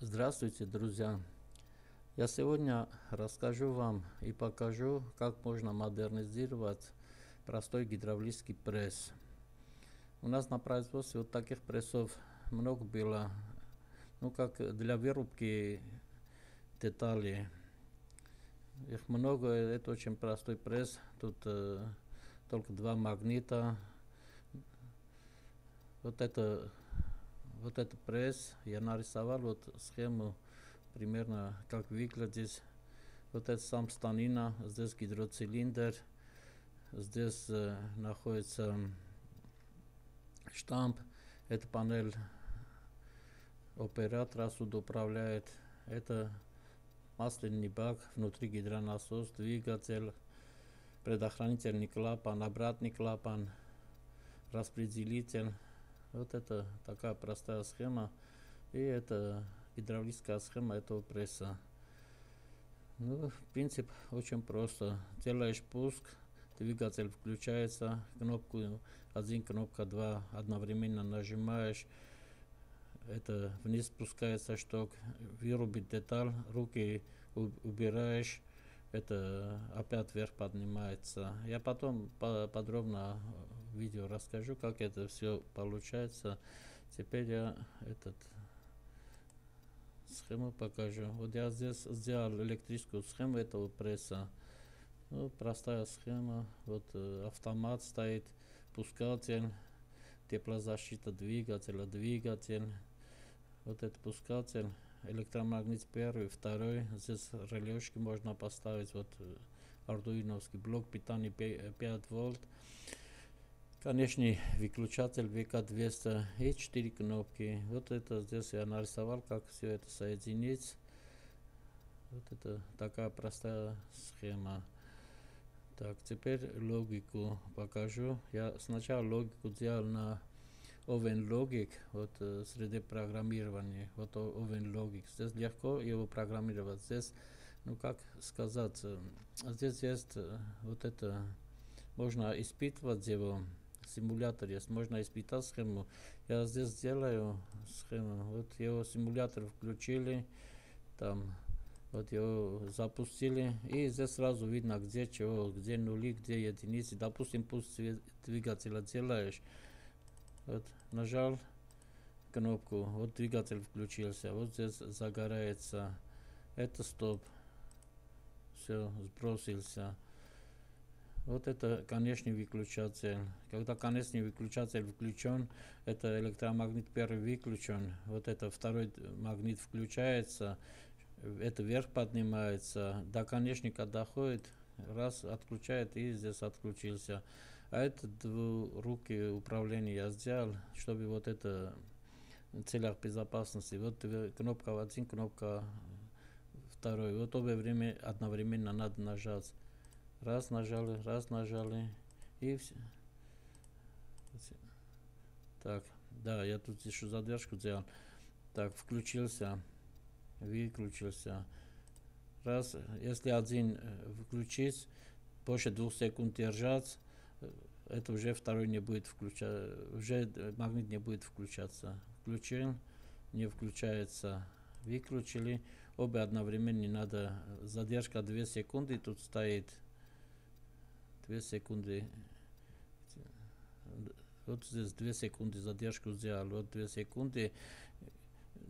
Здравствуйте, друзья! Я сегодня расскажу вам и покажу, как можно модернизировать простой гидравлический пресс. У нас на производстве вот таких прессов много было, ну как для вырубки деталей. Их много, это очень простой пресс. Тут э, только два магнита. Вот это вот этот пресс я нарисовал вот схему примерно как выглядит. Вот это сам станина, здесь гидроцилиндр, здесь э, находится штамп, это панель оператора сюда управляет, это масляный бак, внутри гидронасос, двигатель, предохранительный клапан, обратный клапан, распределитель. Вот это такая простая схема. И это гидравлическая схема этого пресса. Ну, принцип очень просто. Делаешь пуск, двигатель включается, кнопку 1, кнопка 2 одновременно нажимаешь, это вниз спускается шток, вырубить деталь, руки убираешь, это опять вверх поднимается. Я потом подробно видео расскажу, как это все получается. Теперь я этот схему покажу. Вот я здесь сделал электрическую схему этого пресса. Ну, простая схема. Вот э, автомат стоит, пускатель, теплозащита двигателя, двигатель. Вот этот пускатель, электромагнит первый, второй. Здесь релешки можно поставить. Вот э, ардуиновский блок питания 5 вольт. Конечный выключатель ВК-200 и 4 кнопки. Вот это здесь я нарисовал, как все это соединить. Вот это такая простая схема. Так, теперь логику покажу. Я сначала логику делал на OvenLogic, вот э, среди программирования, вот OvenLogic. Здесь легко его программировать. Здесь, ну как сказать, э, здесь есть э, вот это, можно испытывать его, симулятор есть, можно испытать схему. Я здесь сделаю схему, вот его симулятор включили, там вот его запустили, и здесь сразу видно, где чего, где нули, где единицы. Допустим, пусть двигателя делаешь, вот нажал кнопку, вот двигатель включился, вот здесь загорается, это стоп, все, сбросился. Вот это конечный выключатель. Когда конечный выключатель включен, это электромагнит первый выключен, вот это второй магнит включается, это вверх поднимается, до конечника доходит, раз отключает и здесь отключился. А это двуруки управления я сделал, чтобы вот это в целях безопасности. Вот кнопка один, кнопка второй. Вот обе время одновременно надо нажать. Раз нажали, раз нажали. И все. Так, да, я тут еще задержку сделал. Так, включился выключился. Раз, если один э, включить, больше двух секунд держать, э, это уже второй не будет включаться, уже магнит не будет включаться. Включил, не включается, выключили, обе одновременно не надо, задержка 2 секунды тут стоит, 2 секунды, вот здесь 2 секунды задержку сделал, вот 2 секунды,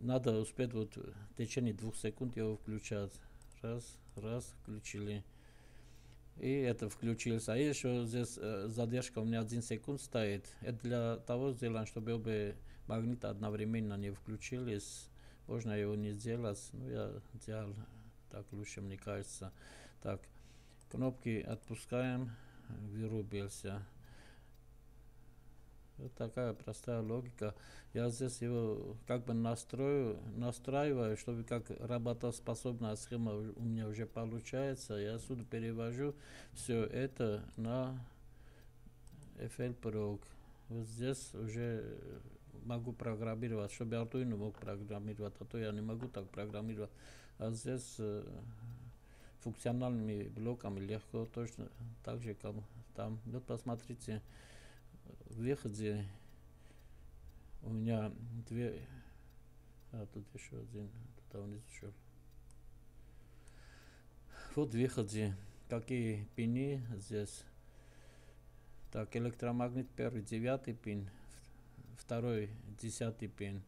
надо успеть вот в течение двух секунд его включать. Раз, раз, включили. И это включился. А еще здесь э, задержка у меня один секунд стоит. Это для того сделано, чтобы обе магниты одновременно не включились. Можно его не сделать. Ну, я делал так лучше, мне кажется. Так, кнопки отпускаем. Вырубился. Вот такая простая логика. Я здесь его как бы настрою, настраиваю, чтобы как работоспособная схема у меня уже получается. Я отсюда перевожу все это на FL Pro. Вот здесь уже могу программировать, чтобы Arduino мог программировать, а то я не могу так программировать. А здесь э, функциональными блоками легко, точно так же, как там. Вот посмотрите, выходе у меня две А, тут еще один, туда вниз ушел. Вот выходы. Какие пины здесь? Так, электромагнит первый, девятый пин, второй, десятый пин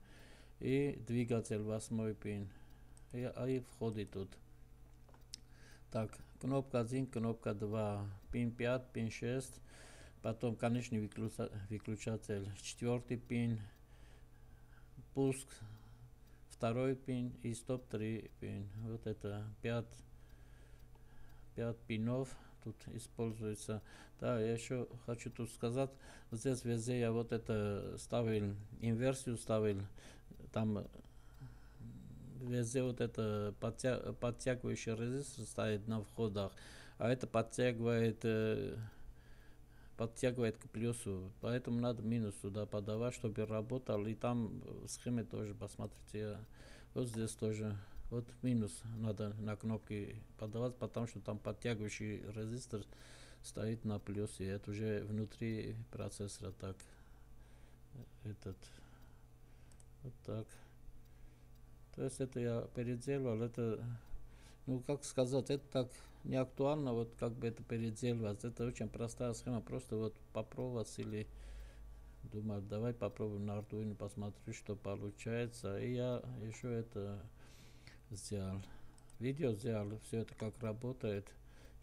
и двигатель восьмой пин. И, а и входы тут. Так, кнопка 1, кнопка 2, пин 5, пин 6, потом конечный выключатель, четвертый пин, пуск, второй пин и стоп 3 пин. Вот это 5, 5 пинов тут используется. Да, я еще хочу тут сказать, здесь везде я вот это ставил, инверсию ставил, там везде вот это подтя подтягивающий резистор стоит на входах, а это подтягивает, э, подтягивает к плюсу, поэтому надо минус туда подавать, чтобы работал, и там в схеме тоже посмотрите, вот здесь тоже вот минус надо на кнопки подавать, потому что там подтягивающий резистор стоит на плюсе. Это уже внутри процессора так. Этот. Вот так. То есть это я переделал. Это, ну как сказать, это так не актуально, вот как бы это переделывать. Это очень простая схема. Просто вот попробовать или думаю, давай попробуем на Arduino посмотрю, что получается. И я еще это сделал. Видео сделал, все это как работает.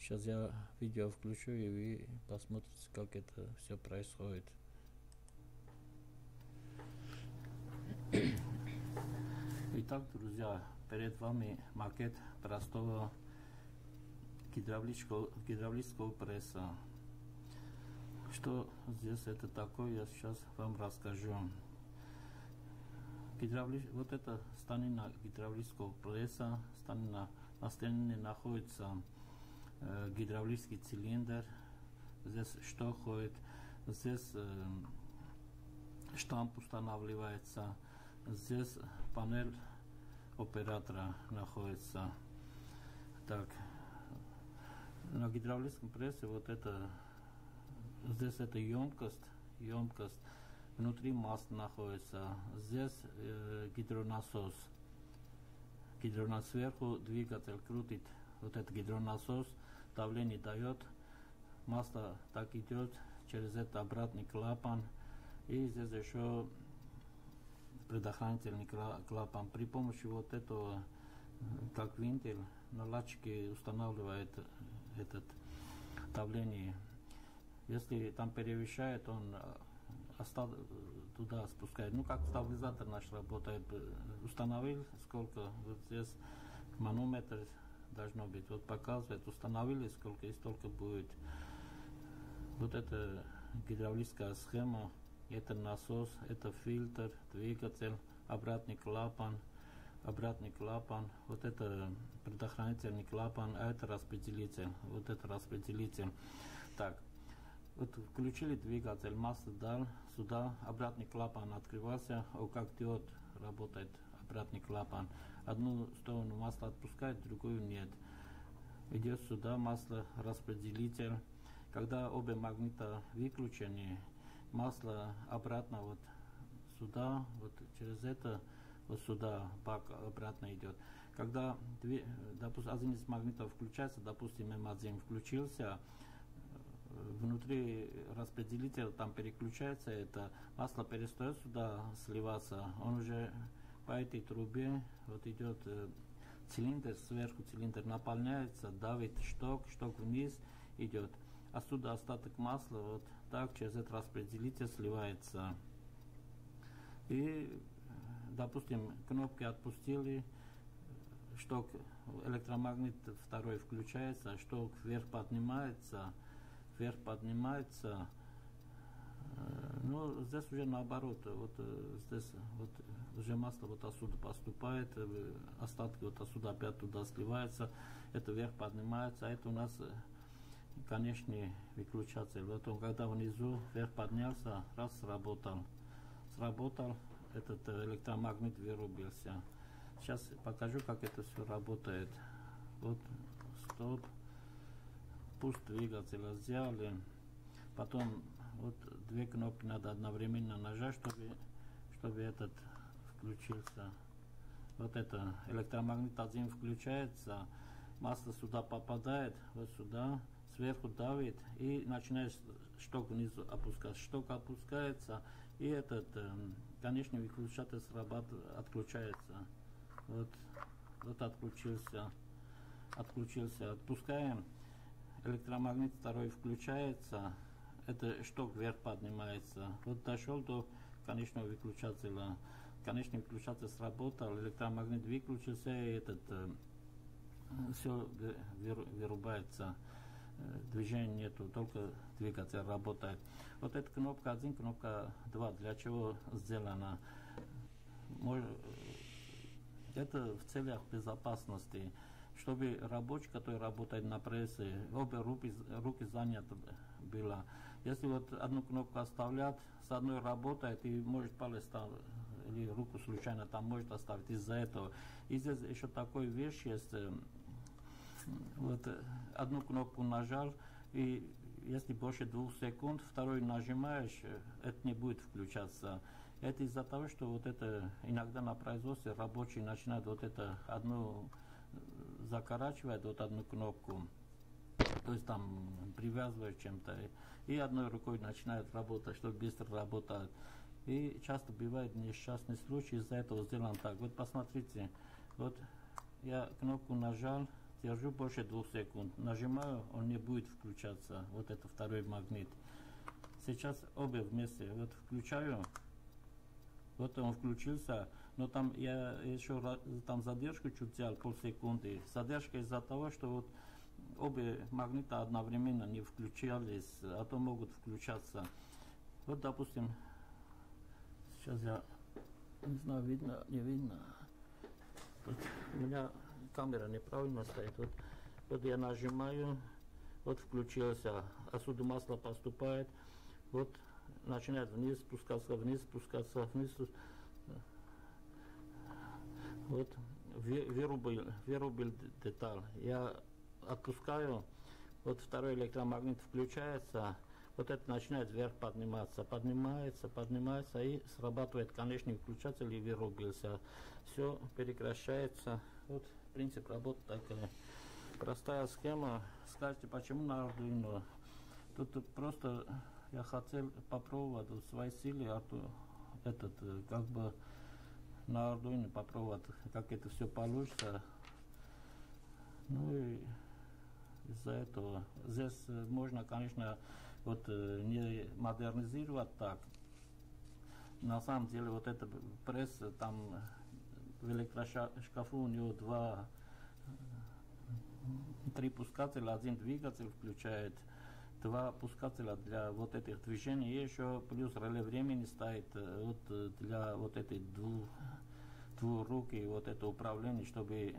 Сейчас я видео включу и вы посмотрите, как это все происходит. Итак, друзья, перед вами макет простого гидравлического, гидравлического пресса. Что здесь это такое, я сейчас вам расскажу. Гидравли... вот это станина гидравлического пресса, станина, на стене находится э, гидравлический цилиндр, здесь что ходит, здесь э, штамп устанавливается, здесь панель оператора находится. Так, на гидравлическом прессе вот это, здесь это емкость, емкость, внутри масло находится. Здесь э, гидронасос. Гидронасос сверху, двигатель крутит вот этот гидронасос, давление дает, масло так идет через этот обратный клапан. И здесь еще предохранительный клапан. При помощи вот этого, как винтель, наладчики устанавливает этот давление. Если там перевещает, он остав, туда спускает. Ну, как стабилизатор наш работает. Установил, сколько вот здесь манометр должно быть. Вот показывает, установили, сколько и столько будет. Вот это гидравлическая схема, это насос, это фильтр, двигатель, обратный клапан, обратный клапан, вот это предохранительный клапан, а это распределитель, вот это распределитель. Так, вот включили двигатель, масло дал, сюда обратный клапан открывался, о как диод работает обратный клапан. Одну сторону масло отпускает, другую нет. Идет сюда масло распределитель. Когда обе магнита выключены, масло обратно вот сюда, вот через это вот сюда бак обратно идет. Когда, допустим, один из магнитов включается, допустим, М1 включился, внутри распределителя там переключается, это масло перестает сюда сливаться, он уже по этой трубе вот идет э, цилиндр, сверху цилиндр наполняется, давит шток, шток вниз идет, а сюда остаток масла вот так через этот распределитель сливается. И, допустим, кнопки отпустили, шток электромагнит второй включается, шток вверх поднимается, вверх поднимается. Э, ну, здесь уже наоборот, вот э, здесь вот уже масло вот отсюда поступает, э, остатки вот отсюда опять туда сливаются, это вверх поднимается, а это у нас конечный выключатель. Вот он, когда внизу вверх поднялся, раз сработал, сработал, этот электромагнит вырубился. Сейчас покажу, как это все работает. Вот, стоп пуск двигателя сделали. Потом вот две кнопки надо одновременно нажать, чтобы, чтобы этот включился. вот это электромагнит один включается, масло сюда попадает, вот сюда, сверху давит и начинает шток внизу опускать. Шток опускается, и этот э, конечный выключатель срабатывает, отключается. Вот, вот отключился, отключился. Отпускаем, электромагнит второй включается, это шток вверх поднимается. Вот дошел до конечного выключателя. Конечный выключатель сработал, электромагнит выключился, и этот э, все вырубается. Э, движения нету, только двигатель работает. Вот эта кнопка 1, кнопка 2, для чего сделана? Э, это в целях безопасности, чтобы рабочий, который работает на прессе, обе руки, руки заняты было. Если вот одну кнопку оставлять, с одной работает и может палец там или руку случайно там может оставить из-за этого. И здесь еще такой вещь есть, э, вот э, одну кнопку нажал, и если больше двух секунд, второй нажимаешь, э, это не будет включаться. Это из-за того, что вот это иногда на производстве рабочий начинает вот это одну закорачивать, вот одну кнопку, то есть там привязывает чем-то, и одной рукой начинает работать, чтобы быстро работать. И часто бывает несчастный случай, из-за этого сделан так. Вот посмотрите, вот я кнопку нажал, держу больше двух секунд, нажимаю, он не будет включаться, вот это второй магнит. Сейчас обе вместе, вот включаю, вот он включился, но там я еще там задержку чуть взял, полсекунды. Задержка из-за того, что вот обе магнита одновременно не включались, а то могут включаться. Вот, допустим, сейчас я не знаю, видно, не видно. Вот у меня камера неправильно стоит. Вот, вот я нажимаю, вот включился, отсюда масло поступает, вот начинает вниз спускаться, вниз спускаться, вниз. Вот вырубил, вырубил деталь. Я отпускаю, вот второй электромагнит включается, вот это начинает вверх подниматься, поднимается, поднимается и срабатывает конечный выключатель и вырубился. Все прекращается. Вот принцип работы такая. Простая схема. Скажите, почему на Arduino? Тут просто я хотел попробовать вот свои силы, а то этот, э, как бы на Arduino попробовать, как это все получится. Ну и из-за этого здесь э, можно, конечно, вот э, не модернизировать так. На самом деле вот это пресс там в электрошкафу у него два, три пускателя, один двигатель включает, два пускателя для вот этих движений, и еще плюс реле времени стоит э, вот э, для вот этой двух, двух руки, вот это управление, чтобы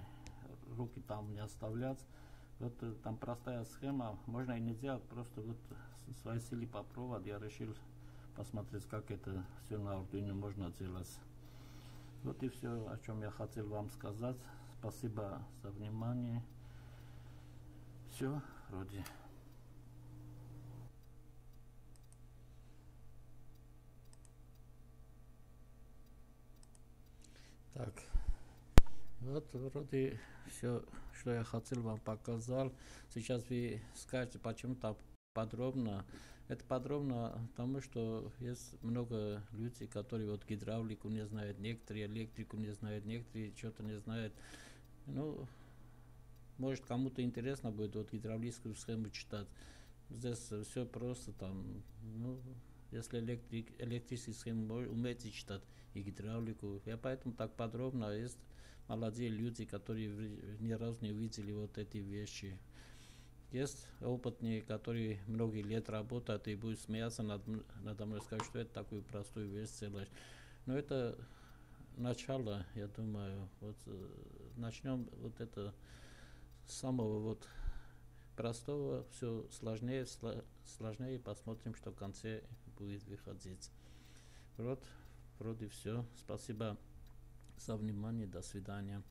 руки там не оставлять. Вот э, там простая схема, можно и не делать, просто вот силы попробовать. Я решил посмотреть, как это все на Arduino можно делать. Вот и все, о чем я хотел вам сказать. Спасибо за внимание. Все, вроде. Так, вот вроде все, что я хотел вам показал. Сейчас вы скажете, почему так подробно. Это подробно потому, что есть много людей, которые вот гидравлику не знают, некоторые электрику не знают, некоторые что-то не знают. Ну, может кому-то интересно будет вот гидравлическую схему читать. Здесь все просто там, ну, если электрик, электрическую схему умеете читать и гидравлику. Я поэтому так подробно. Есть молодые люди, которые ни разу не видели вот эти вещи. Есть опытные, которые многие лет работают и будут смеяться над, надо мной, сказать, что это такую простую вещь сделаешь. Но это начало, я думаю. Вот э, начнем вот это самого вот простого, все сложнее, сложнее, и посмотрим, что в конце будет выходить. Вот, вроде все. Спасибо за внимание, до свидания.